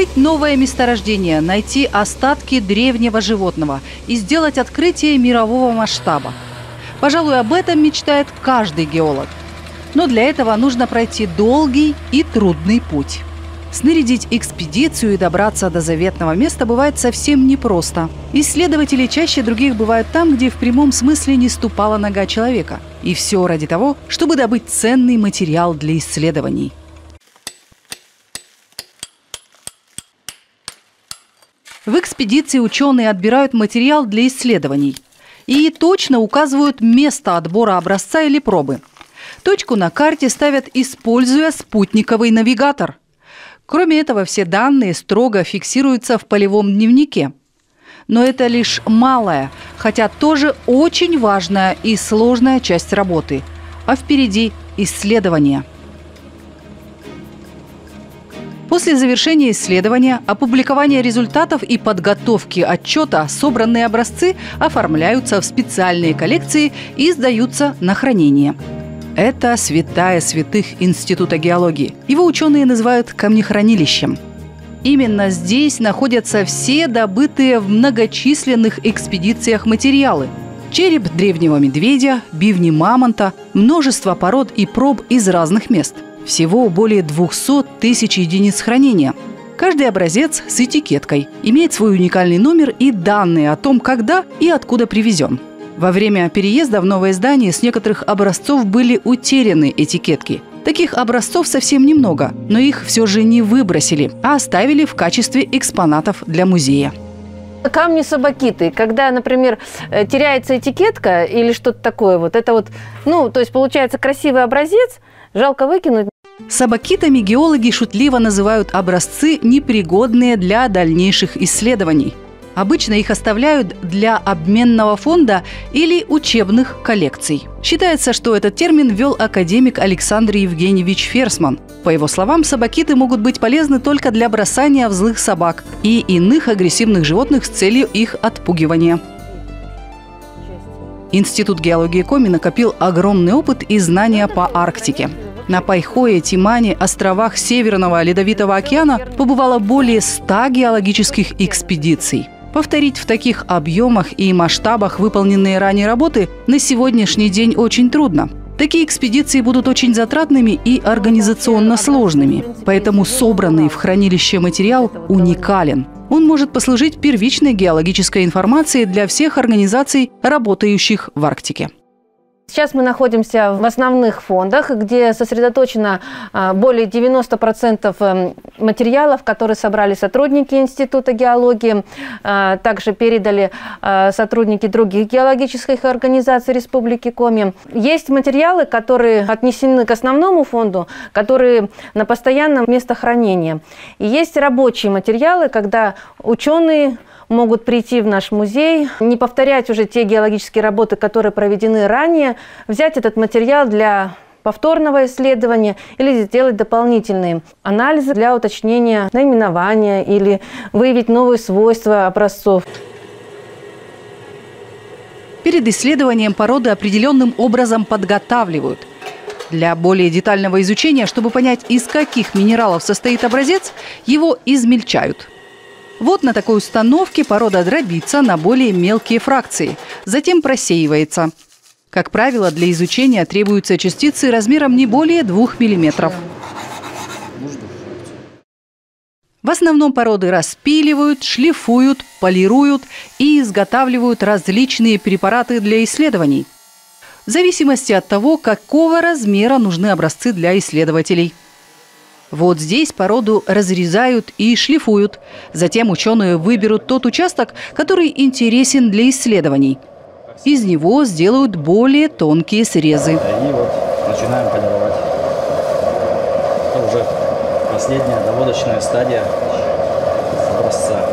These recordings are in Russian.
Открыть новое месторождение, найти остатки древнего животного и сделать открытие мирового масштаба. Пожалуй, об этом мечтает каждый геолог. Но для этого нужно пройти долгий и трудный путь. Снарядить экспедицию и добраться до заветного места бывает совсем непросто. Исследователи чаще других бывают там, где в прямом смысле не ступала нога человека. И все ради того, чтобы добыть ценный материал для исследований. В экспедиции ученые отбирают материал для исследований и точно указывают место отбора образца или пробы. Точку на карте ставят, используя спутниковый навигатор. Кроме этого, все данные строго фиксируются в полевом дневнике. Но это лишь малая, хотя тоже очень важная и сложная часть работы. А впереди исследования. После завершения исследования, опубликования результатов и подготовки отчета собранные образцы оформляются в специальные коллекции и сдаются на хранение. Это святая святых Института геологии. Его ученые называют камнехранилищем. Именно здесь находятся все добытые в многочисленных экспедициях материалы. Череп древнего медведя, бивни мамонта, множество пород и проб из разных мест. Всего более 200 тысяч единиц хранения. Каждый образец с этикеткой имеет свой уникальный номер и данные о том, когда и откуда привезен – во время переезда в новое здание с некоторых образцов были утеряны этикетки. Таких образцов совсем немного, но их все же не выбросили, а оставили в качестве экспонатов для музея. Камни собакиты, когда, например, э, теряется этикетка или что-то такое, вот это вот, ну, то есть получается красивый образец, жалко выкинуть. Собакитами геологи шутливо называют образцы, непригодные для дальнейших исследований – Обычно их оставляют для обменного фонда или учебных коллекций. Считается, что этот термин ввел академик Александр Евгеньевич Ферсман. По его словам, собакиты могут быть полезны только для бросания в злых собак и иных агрессивных животных с целью их отпугивания. Институт геологии Коми накопил огромный опыт и знания по Арктике. На Пайхое, Тимане, островах Северного Ледовитого океана побывало более 100 геологических экспедиций – Повторить в таких объемах и масштабах выполненные ранее работы на сегодняшний день очень трудно. Такие экспедиции будут очень затратными и организационно сложными, поэтому собранный в хранилище материал уникален. Он может послужить первичной геологической информацией для всех организаций, работающих в Арктике. Сейчас мы находимся в основных фондах, где сосредоточено а, более 90% эм, материалов, которые собрали сотрудники Института геологии, а, также передали а, сотрудники других геологических организаций Республики Коми. Есть материалы, которые отнесены к основному фонду, которые на постоянном местохранении. И есть рабочие материалы, когда ученые могут прийти в наш музей, не повторять уже те геологические работы, которые проведены ранее, взять этот материал для повторного исследования или сделать дополнительные анализы для уточнения наименования или выявить новые свойства образцов. Перед исследованием породы определенным образом подготавливают. Для более детального изучения, чтобы понять, из каких минералов состоит образец, его измельчают – вот на такой установке порода дробится на более мелкие фракции, затем просеивается. Как правило, для изучения требуются частицы размером не более 2 мм. В основном породы распиливают, шлифуют, полируют и изготавливают различные препараты для исследований. В зависимости от того, какого размера нужны образцы для исследователей – вот здесь породу разрезают и шлифуют. Затем ученые выберут тот участок, который интересен для исследований. Из него сделают более тонкие срезы. И вот начинаем полировать. Это уже последняя доводочная стадия образца.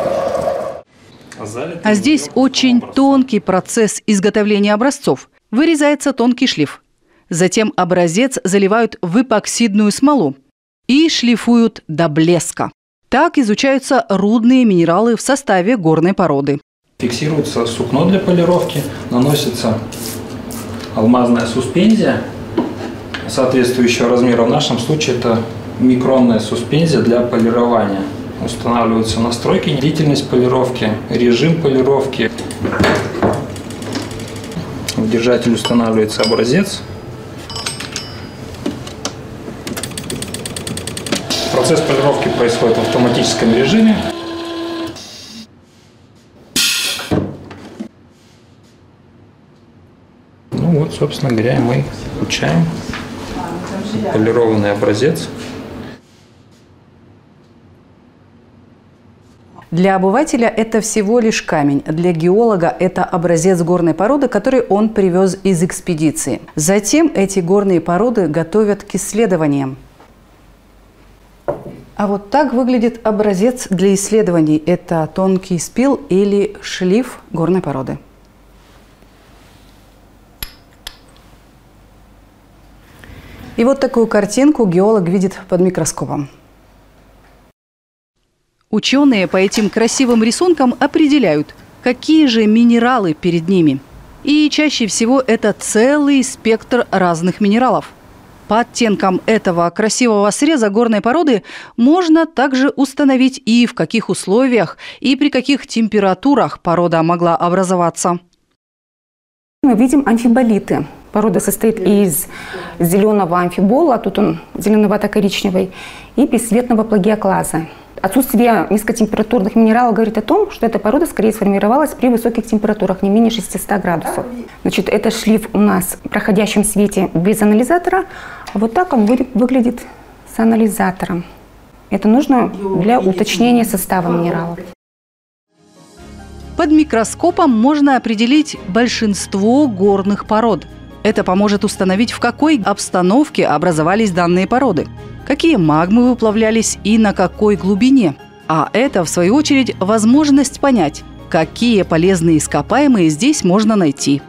А здесь очень тонкий процесс изготовления образцов. Вырезается тонкий шлиф. Затем образец заливают в эпоксидную смолу – и шлифуют до блеска. Так изучаются рудные минералы в составе горной породы. Фиксируется сукно для полировки, наносится алмазная суспензия соответствующего размера. В нашем случае это микронная суспензия для полирования. устанавливаются настройки, длительность полировки, режим полировки. В держатель устанавливается образец. Процесс полировки происходит в автоматическом режиме. Ну вот, собственно говоря, мы включаем полированный образец. Для обывателя это всего лишь камень. Для геолога это образец горной породы, который он привез из экспедиции. Затем эти горные породы готовят к исследованиям. А вот так выглядит образец для исследований. Это тонкий спил или шлиф горной породы. И вот такую картинку геолог видит под микроскопом. Ученые по этим красивым рисункам определяют, какие же минералы перед ними. И чаще всего это целый спектр разных минералов. По оттенкам этого красивого среза горной породы можно также установить и в каких условиях и при каких температурах порода могла образоваться. Мы видим амфиболиты. Порода состоит из зеленого амфибола, тут он зеленовато-коричневый, и бесцветного плагиоклаза. Отсутствие низкотемпературных минералов говорит о том, что эта порода скорее сформировалась при высоких температурах, не менее 600 градусов. Значит, это шлиф у нас в проходящем свете без анализатора. Вот так он выглядит с анализатором. Это нужно для уточнения состава минералов. Под микроскопом можно определить большинство горных пород. Это поможет установить, в какой обстановке образовались данные породы какие магмы выплавлялись и на какой глубине. А это, в свою очередь, возможность понять, какие полезные ископаемые здесь можно найти.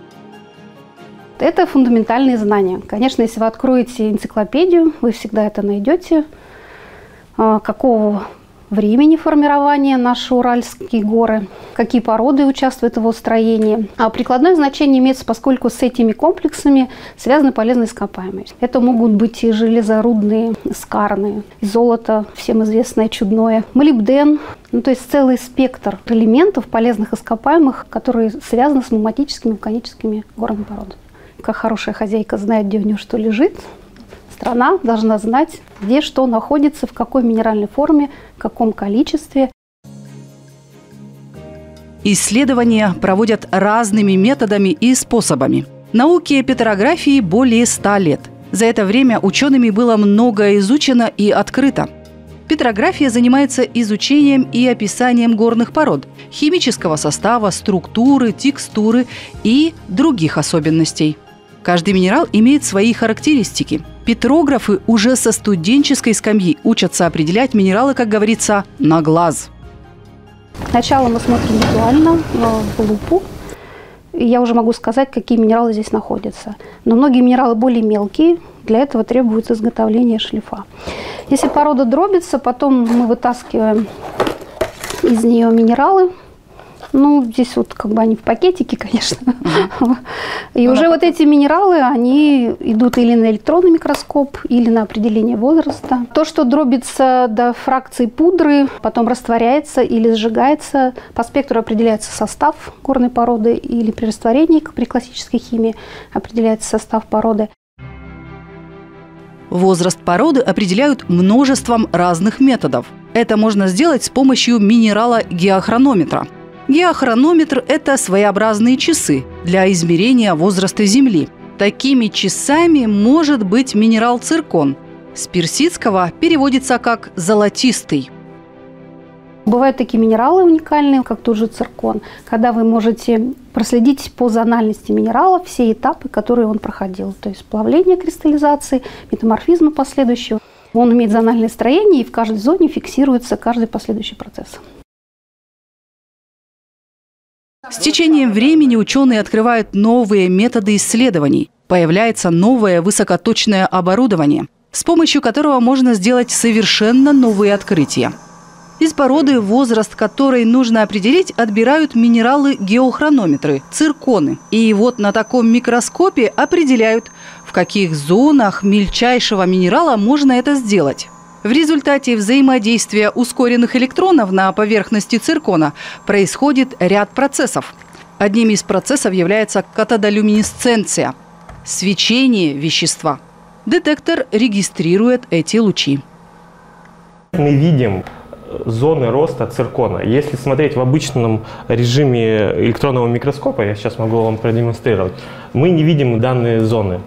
Это фундаментальные знания. Конечно, если вы откроете энциклопедию, вы всегда это найдете. А, какого времени формирования наши Уральские горы, какие породы участвуют в его строении. А прикладное значение имеется, поскольку с этими комплексами связаны полезные ископаемые. Это могут быть и железорудные, скарные, золото, всем известное чудное, молибден, ну, то есть целый спектр элементов полезных ископаемых, которые связаны с магматическими вулканическими горными породами. Как хорошая хозяйка знает, где у нее что лежит, страна должна знать, где что находится, в какой минеральной форме, в каком количестве. Исследования проводят разными методами и способами. Науке петрографии более ста лет. За это время учеными было многое изучено и открыто. Петрография занимается изучением и описанием горных пород, химического состава, структуры, текстуры и других особенностей. Каждый минерал имеет свои характеристики – Петрографы уже со студенческой скамьи учатся определять минералы, как говорится, на глаз. Сначала мы смотрим визуально э, в лупу. И я уже могу сказать, какие минералы здесь находятся. Но многие минералы более мелкие, для этого требуется изготовление шлифа. Если порода дробится, потом мы вытаскиваем из нее минералы, ну, здесь вот как бы они в пакетике, конечно. И ну, уже вот эти минералы, они идут или на электронный микроскоп, или на определение возраста. То, что дробится до фракции пудры, потом растворяется или сжигается, по спектру определяется состав горной породы, или при растворении, как при классической химии, определяется состав породы. Возраст породы определяют множеством разных методов. Это можно сделать с помощью минерала геохронометра – Геохронометр – это своеобразные часы для измерения возраста Земли. Такими часами может быть минерал циркон. С персидского переводится как «золотистый». Бывают такие минералы уникальные, как тот же циркон, когда вы можете проследить по зональности минерала все этапы, которые он проходил. То есть плавление кристаллизации, метаморфизма последующего. Он имеет зональное строение, и в каждой зоне фиксируется каждый последующий процесс. С течением времени ученые открывают новые методы исследований. Появляется новое высокоточное оборудование, с помощью которого можно сделать совершенно новые открытия. Из породы, возраст которой нужно определить, отбирают минералы-геохронометры – цирконы. И вот на таком микроскопе определяют, в каких зонах мельчайшего минерала можно это сделать. В результате взаимодействия ускоренных электронов на поверхности циркона происходит ряд процессов. Одним из процессов является катодолюминесценция – свечение вещества. Детектор регистрирует эти лучи. Мы видим зоны роста циркона. Если смотреть в обычном режиме электронного микроскопа, я сейчас могу вам продемонстрировать, мы не видим данные зоны.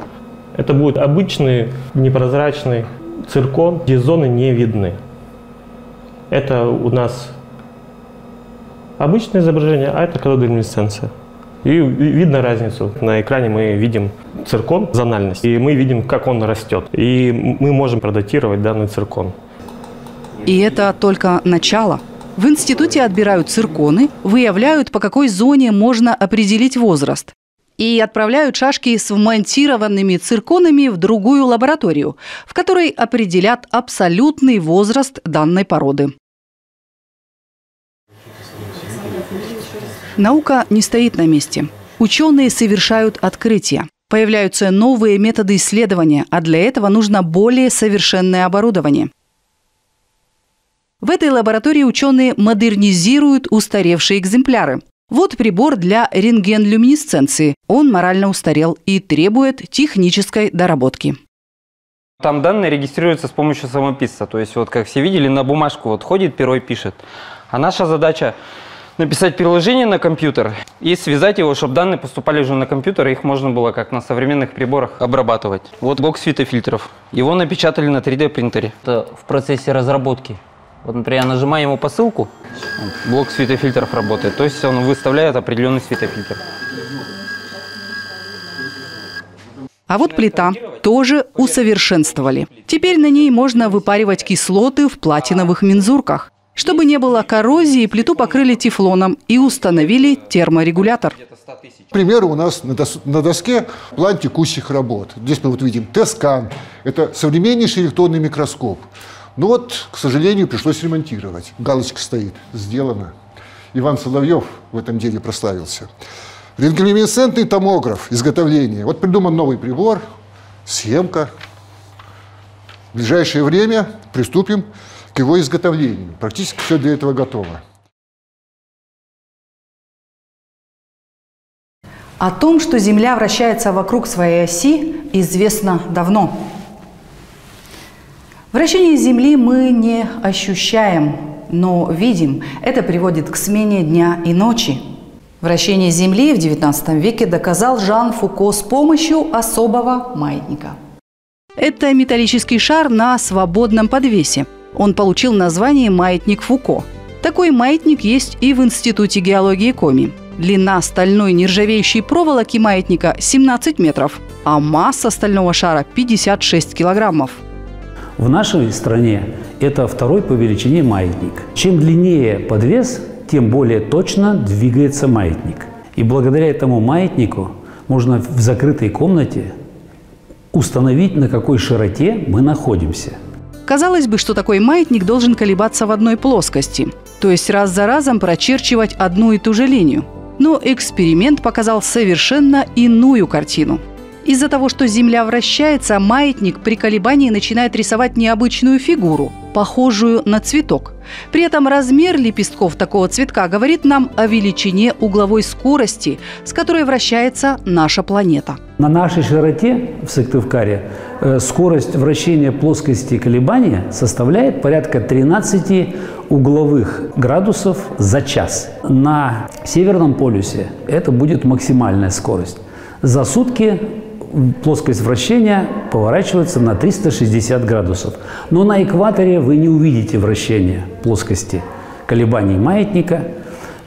Это будет обычный непрозрачный циркон, где зоны не видны. Это у нас обычное изображение, а это катодолюминесценция. И видно разницу. На экране мы видим циркон, зональность, и мы видим, как он растет. И мы можем продатировать данный циркон. И это только начало. В институте отбирают цирконы, выявляют, по какой зоне можно определить возраст. И отправляют шашки с вмонтированными цирконами в другую лабораторию, в которой определят абсолютный возраст данной породы. Наука не стоит на месте. Ученые совершают открытия. Появляются новые методы исследования, а для этого нужно более совершенное оборудование – в этой лаборатории ученые модернизируют устаревшие экземпляры. Вот прибор для рентген-люминесценции. Он морально устарел и требует технической доработки. Там данные регистрируются с помощью самописца. То есть, вот как все видели, на бумажку вот ходит, перо и пишет. А наша задача написать приложение на компьютер и связать его, чтобы данные поступали уже на компьютер, и их можно было, как на современных приборах, обрабатывать. Вот блок светофильтров. Его напечатали на 3D принтере. Это в процессе разработки. Вот, например, я нажимаю ему посылку, блок светофильтров работает, то есть он выставляет определенный светофильтр. А вот плита тоже усовершенствовали. Теперь на ней можно выпаривать кислоты в платиновых мензурках. Чтобы не было коррозии, плиту покрыли тефлоном и установили терморегулятор. К примеру, у нас на доске план текущих работ. Здесь мы вот видим Т-скан. Это современнейший электронный микроскоп. Ну вот, к сожалению, пришлось ремонтировать. Галочка стоит, сделано. Иван Соловьев в этом деле прославился. Рентгенлюминесцентный томограф, изготовление. Вот придуман новый прибор, съемка. В ближайшее время приступим к его изготовлению. Практически все для этого готово. О том, что Земля вращается вокруг своей оси, известно давно. Вращение Земли мы не ощущаем, но видим. Это приводит к смене дня и ночи. Вращение Земли в XIX веке доказал Жан Фуко с помощью особого маятника. Это металлический шар на свободном подвесе. Он получил название «маятник Фуко». Такой маятник есть и в Институте геологии Коми. Длина стальной нержавеющей проволоки маятника 17 метров, а масса стального шара 56 килограммов – в нашей стране это второй по величине маятник. Чем длиннее подвес, тем более точно двигается маятник. И благодаря этому маятнику можно в закрытой комнате установить, на какой широте мы находимся. Казалось бы, что такой маятник должен колебаться в одной плоскости, то есть раз за разом прочерчивать одну и ту же линию. Но эксперимент показал совершенно иную картину – из-за того, что Земля вращается, маятник при колебании начинает рисовать необычную фигуру, похожую на цветок. При этом размер лепестков такого цветка говорит нам о величине угловой скорости, с которой вращается наша планета. На нашей широте в Сыктывкаре э, скорость вращения плоскости колебания составляет порядка 13 угловых градусов за час. На Северном полюсе это будет максимальная скорость. За сутки плоскость вращения поворачивается на 360 градусов. Но на экваторе вы не увидите вращения плоскости колебаний маятника,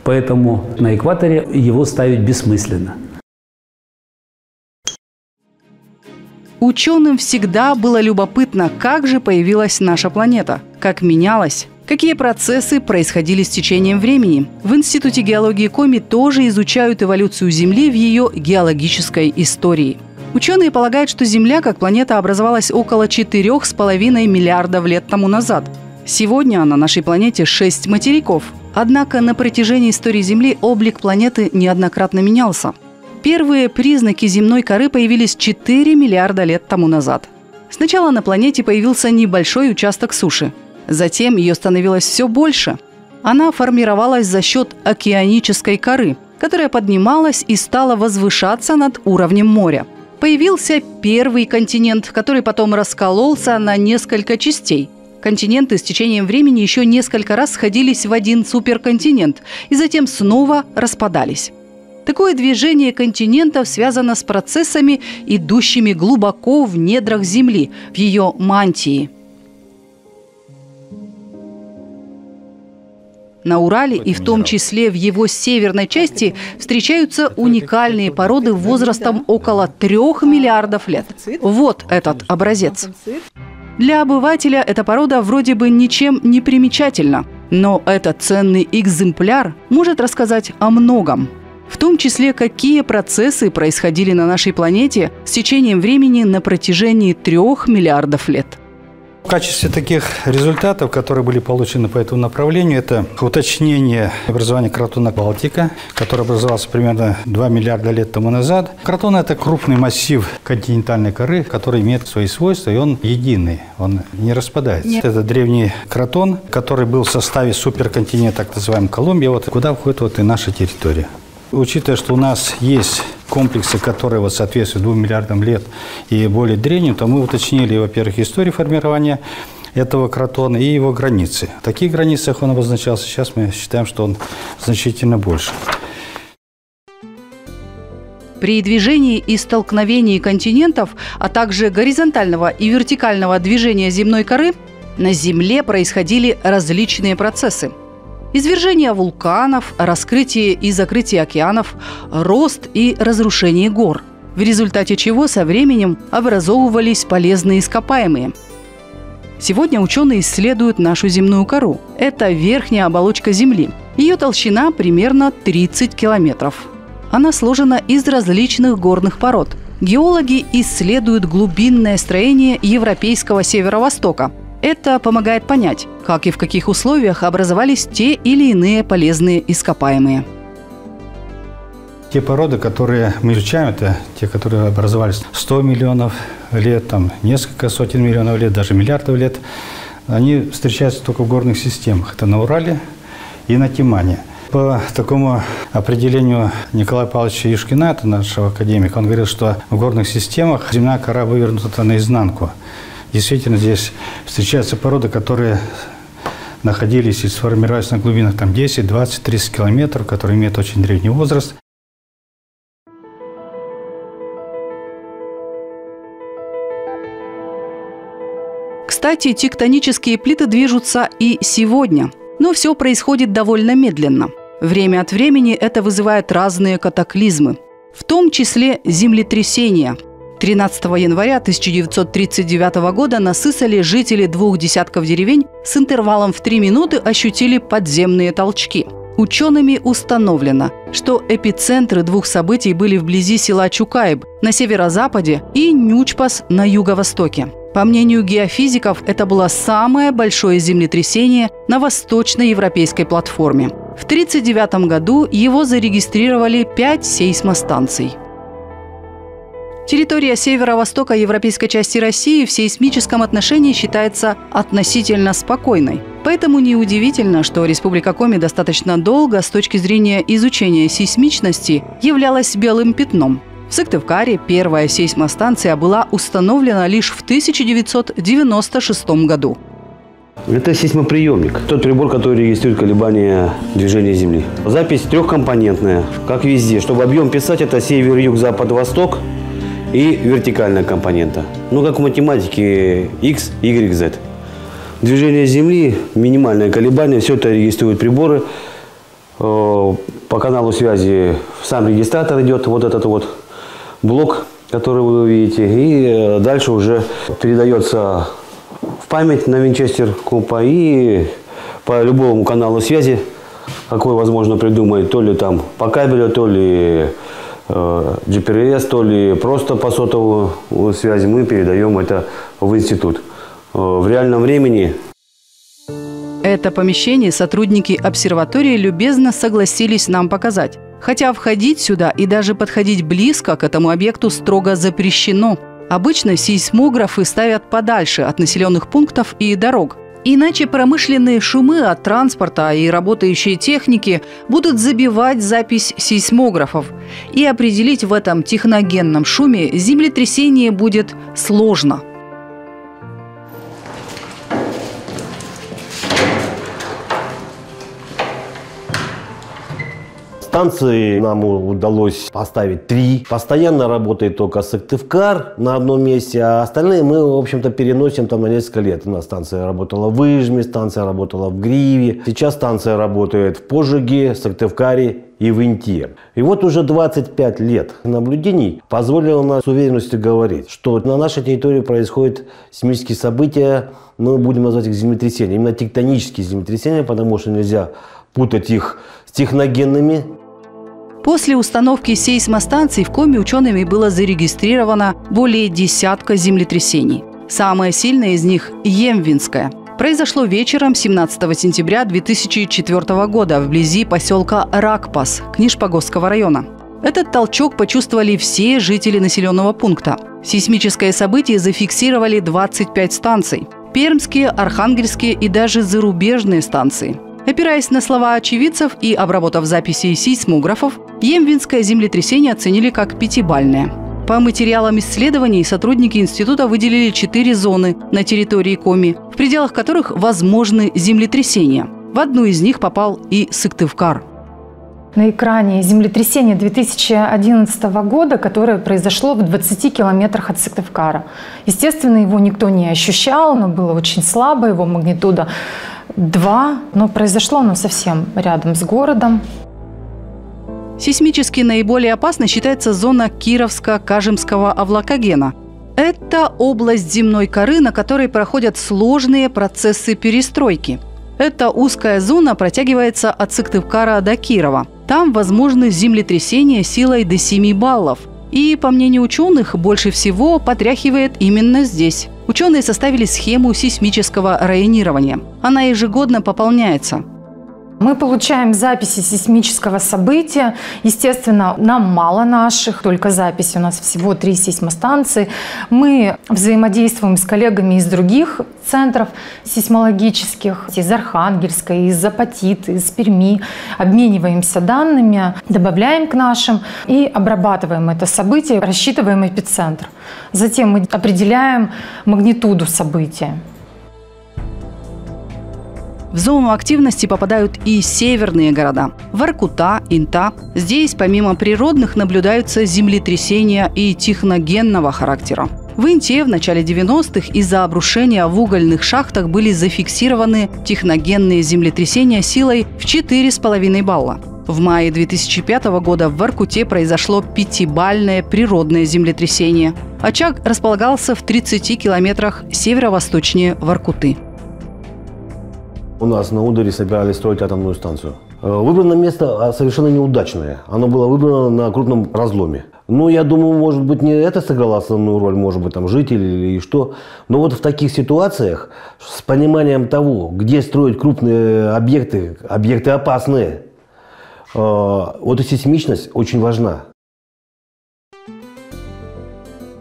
поэтому на экваторе его ставить бессмысленно. Ученым всегда было любопытно, как же появилась наша планета, как менялась, какие процессы происходили с течением времени. В Институте геологии Коми тоже изучают эволюцию Земли в ее геологической истории – Ученые полагают, что Земля как планета образовалась около 4,5 миллиардов лет тому назад. Сегодня на нашей планете 6 материков. Однако на протяжении истории Земли облик планеты неоднократно менялся. Первые признаки земной коры появились 4 миллиарда лет тому назад. Сначала на планете появился небольшой участок суши. Затем ее становилось все больше. Она формировалась за счет океанической коры, которая поднималась и стала возвышаться над уровнем моря. Появился первый континент, который потом раскололся на несколько частей. Континенты с течением времени еще несколько раз сходились в один суперконтинент и затем снова распадались. Такое движение континентов связано с процессами, идущими глубоко в недрах Земли, в ее мантии. На Урале и в том числе в его северной части встречаются уникальные породы возрастом около трех миллиардов лет. Вот этот образец. Для обывателя эта порода вроде бы ничем не примечательна, но этот ценный экземпляр может рассказать о многом. В том числе, какие процессы происходили на нашей планете с течением времени на протяжении трех миллиардов лет – в качестве таких результатов, которые были получены по этому направлению, это уточнение образования кротона Балтика, который образовался примерно 2 миллиарда лет тому назад. Кротон – это крупный массив континентальной коры, который имеет свои свойства, и он единый, он не распадается. Нет. Это древний кротон, который был в составе суперконтинента, так называемый Колумбия, вот куда входит вот и наша территория. Учитывая, что у нас есть комплексы, которые вот соответствуют двум миллиардам лет и более древним, то мы уточнили, во-первых, историю формирования этого кротона и его границы. В таких границах он обозначался. Сейчас мы считаем, что он значительно больше. При движении и столкновении континентов, а также горизонтального и вертикального движения земной коры, на Земле происходили различные процессы – извержение вулканов, раскрытие и закрытие океанов, рост и разрушение гор, в результате чего со временем образовывались полезные ископаемые. Сегодня ученые исследуют нашу земную кору. Это верхняя оболочка Земли. Ее толщина примерно 30 километров. Она сложена из различных горных пород. Геологи исследуют глубинное строение европейского северо-востока – это помогает понять, как и в каких условиях образовались те или иные полезные ископаемые. Те породы, которые мы изучаем, это те, которые образовались 100 миллионов лет, там, несколько сотен миллионов лет, даже миллиардов лет, они встречаются только в горных системах. Это на Урале и на Тимане. По такому определению Николая Павловича Юшкина, это нашего академика, он говорил, что в горных системах земная кора вывернута наизнанку. Действительно, здесь встречаются породы, которые находились и сформировались на глубинах там 10, 20, 30 километров, которые имеют очень древний возраст. Кстати, тектонические плиты движутся и сегодня, но все происходит довольно медленно. Время от времени это вызывает разные катаклизмы, в том числе землетрясения – 13 января 1939 года на Сысоле жители двух десятков деревень с интервалом в три минуты ощутили подземные толчки. Учеными установлено, что эпицентры двух событий были вблизи села Чукаиб на северо-западе и Нючпас на юго-востоке. По мнению геофизиков, это было самое большое землетрясение на восточноевропейской платформе. В 1939 году его зарегистрировали пять сейсмостанций – Территория северо-востока европейской части России в сейсмическом отношении считается относительно спокойной. Поэтому неудивительно, что Республика Коми достаточно долго с точки зрения изучения сейсмичности являлась белым пятном. В Сыктывкаре первая сейсмостанция была установлена лишь в 1996 году. Это сейсмоприемник, тот прибор, который регистрирует колебания движения Земли. Запись трехкомпонентная, как везде. Чтобы объем писать, это север, юг, запад, восток – и вертикальная компонента. Ну, как в математике x, y, z. Движение Земли, минимальное колебание, все это регистрируют приборы. Э, по каналу связи сам регистратор идет, вот этот вот блок, который вы видите. И э, дальше уже передается в память на винчестер компа и по любому каналу связи, какой возможно придумать, то ли там по кабелю, то ли GPS, то ли просто по сотовой связи, мы передаем это в институт. Э, в реальном времени это помещение сотрудники обсерватории любезно согласились нам показать. Хотя входить сюда и даже подходить близко к этому объекту строго запрещено. Обычно сейсмографы ставят подальше от населенных пунктов и дорог. Иначе промышленные шумы от транспорта и работающие техники будут забивать запись сейсмографов. И определить в этом техногенном шуме землетрясение будет сложно – Станции нам удалось поставить три. Постоянно работает только Сыктывкар на одном месте, а остальные мы, в общем-то, переносим там на несколько лет. У нас станция работала в Выжме, станция работала в Гриве. Сейчас станция работает в Пожиге, Сыктывкаре и в Инте. И вот уже 25 лет наблюдений позволило нам с уверенностью говорить, что на нашей территории происходят сейсмические события, мы будем назвать их землетрясения, именно тектонические землетрясения, потому что нельзя путать их с техногенными После установки сейсмостанций в Коми учеными было зарегистрировано более десятка землетрясений. Самое сильное из них – Емвинское. Произошло вечером 17 сентября 2004 года вблизи поселка Ракпас Книжпогосского района. Этот толчок почувствовали все жители населенного пункта. Сейсмическое событие зафиксировали 25 станций. Пермские, архангельские и даже зарубежные станции. Опираясь на слова очевидцев и обработав записи сейсмографов, Емвинское землетрясение оценили как пятибальное. По материалам исследований сотрудники института выделили четыре зоны на территории Коми, в пределах которых возможны землетрясения. В одну из них попал и Сыктывкар. На экране землетрясение 2011 года, которое произошло в 20 километрах от Сыктывкара. Естественно, его никто не ощущал, оно было очень слабо, его магнитуда 2, но произошло оно совсем рядом с городом. Сейсмически наиболее опасной считается зона Кировско-Кажемского Авлакогена. Это область земной коры, на которой проходят сложные процессы перестройки. Эта узкая зона протягивается от Сыктывкара до Кирова. Там возможны землетрясения силой до 7 баллов. И, по мнению ученых, больше всего потряхивает именно здесь. Ученые составили схему сейсмического районирования. Она ежегодно пополняется. Мы получаем записи сейсмического события. Естественно, нам мало наших, только записи. У нас всего три сейсмостанции. Мы взаимодействуем с коллегами из других центров сейсмологических, из Архангельска, из Апатит, из Перми. Обмениваемся данными, добавляем к нашим и обрабатываем это событие, рассчитываем эпицентр. Затем мы определяем магнитуду события. В зону активности попадают и северные города – Воркута, Инта. Здесь помимо природных наблюдаются землетрясения и техногенного характера. В Инте в начале 90-х из-за обрушения в угольных шахтах были зафиксированы техногенные землетрясения силой в 4,5 балла. В мае 2005 года в Воркуте произошло пятибальное природное землетрясение. Очаг располагался в 30 километрах северо-восточнее Воркуты. У нас на Ударе собирались строить атомную станцию. Э, выбрано место а, совершенно неудачное. Оно было выбрано на крупном разломе. Ну, я думаю, может быть, не это сыграло основную роль, может быть, там жители или что. Но вот в таких ситуациях с пониманием того, где строить крупные объекты, объекты опасные, э, вот и сейсмичность очень важна.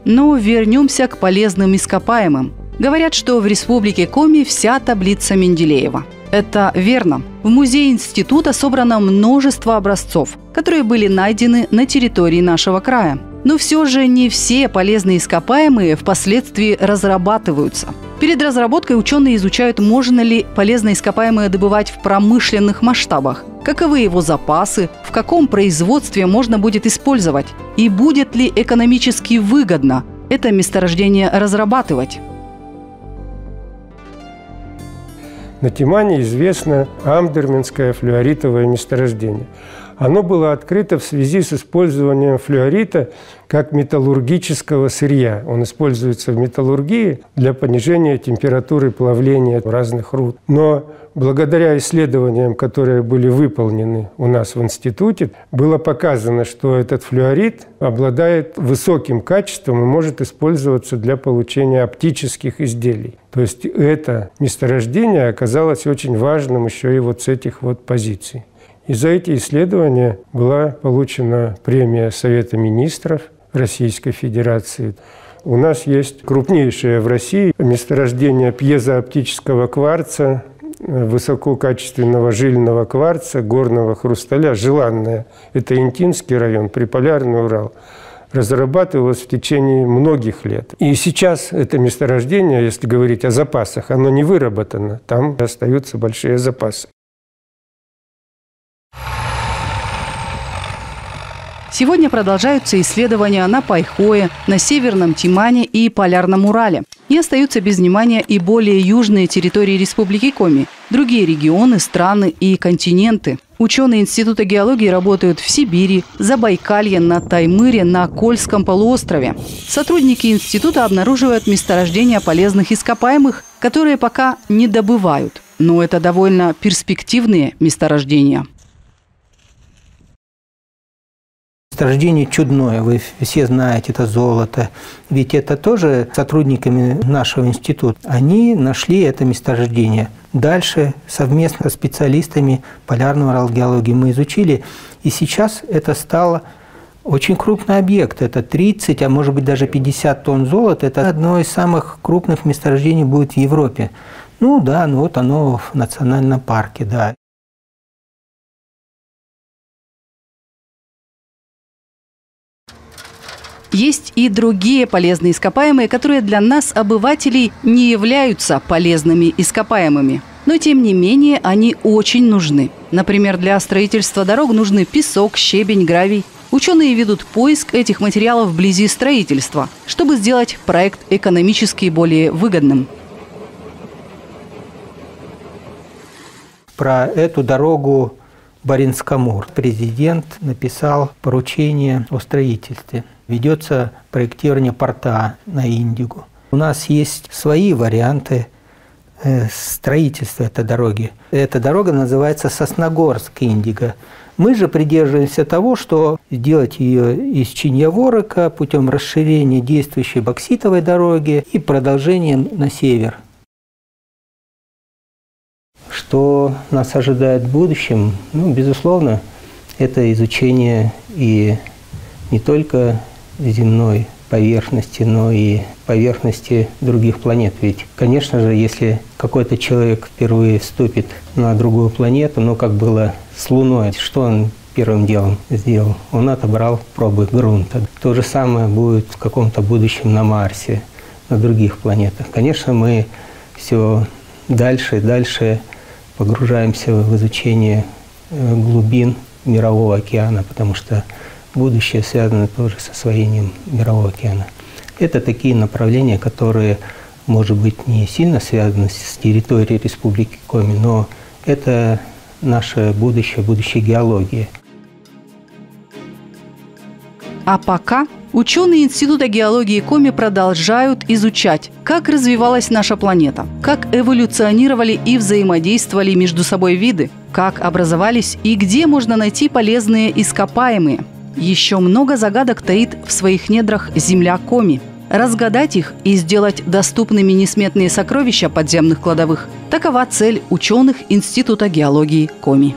Но вернемся к полезным ископаемым – Говорят, что в республике Коми вся таблица Менделеева. Это верно. В музее института собрано множество образцов, которые были найдены на территории нашего края. Но все же не все полезные ископаемые впоследствии разрабатываются. Перед разработкой ученые изучают, можно ли полезные ископаемые добывать в промышленных масштабах, каковы его запасы, в каком производстве можно будет использовать и будет ли экономически выгодно это месторождение разрабатывать. На Тимане известно Амдерминское флюоритовое месторождение. Оно было открыто в связи с использованием флюорита как металлургического сырья. Он используется в металлургии для понижения температуры плавления разных руд. Но благодаря исследованиям, которые были выполнены у нас в институте, было показано, что этот флюорит обладает высоким качеством и может использоваться для получения оптических изделий. То есть это месторождение оказалось очень важным еще и вот с этих вот позиций. И за эти исследования была получена премия Совета министров Российской Федерации. у нас есть крупнейшее в России месторождение пьезооптического кварца, высококачественного жильного кварца, горного хрусталя, желанное. Это Интинский район, Приполярный Урал разрабатывалось в течение многих лет. И сейчас это месторождение, если говорить о запасах, оно не выработано. Там остаются большие запасы. Сегодня продолжаются исследования на Пайхое, на Северном Тимане и Полярном Урале. И остаются без внимания и более южные территории Республики Коми, другие регионы, страны и континенты. Ученые Института геологии работают в Сибири, Забайкалье, на Таймыре, на Кольском полуострове. Сотрудники института обнаруживают месторождения полезных ископаемых, которые пока не добывают. Но это довольно перспективные месторождения. Месторождение чудное, вы все знаете, это золото. Ведь это тоже сотрудниками нашего института. Они нашли это месторождение. Дальше совместно со специалистами полярного оралгеологии мы изучили. И сейчас это стало очень крупный объект. Это 30, а может быть даже 50 тонн золота. Это одно из самых крупных месторождений будет в Европе. Ну да, ну вот оно в национальном парке, да. Есть и другие полезные ископаемые, которые для нас, обывателей, не являются полезными ископаемыми. Но, тем не менее, они очень нужны. Например, для строительства дорог нужны песок, щебень, гравий. Ученые ведут поиск этих материалов вблизи строительства, чтобы сделать проект экономически более выгодным. Про эту дорогу Баринскомур президент написал поручение о строительстве ведется проектирование порта на Индигу. У нас есть свои варианты э, строительства этой дороги. Эта дорога называется Сосногорск-Индиго. Мы же придерживаемся того, что сделать ее из Чиньяворока путем расширения действующей бокситовой дороги и продолжения на север. Что нас ожидает в будущем? Ну, безусловно, это изучение и не только земной поверхности, но и поверхности других планет. Ведь, конечно же, если какой-то человек впервые вступит на другую планету, ну, как было с Луной, что он первым делом сделал? Он отобрал пробы грунта. То же самое будет в каком-то будущем на Марсе, на других планетах. Конечно, мы все дальше и дальше погружаемся в изучение э, глубин мирового океана, потому что будущее связано тоже с освоением Мирового океана. Это такие направления, которые, может быть, не сильно связаны с территорией Республики Коми, но это наше будущее, будущее геологии. А пока ученые Института геологии Коми продолжают изучать, как развивалась наша планета, как эволюционировали и взаимодействовали между собой виды, как образовались и где можно найти полезные ископаемые – еще много загадок таит в своих недрах земля Коми. Разгадать их и сделать доступными несметные сокровища подземных кладовых – такова цель ученых Института геологии Коми.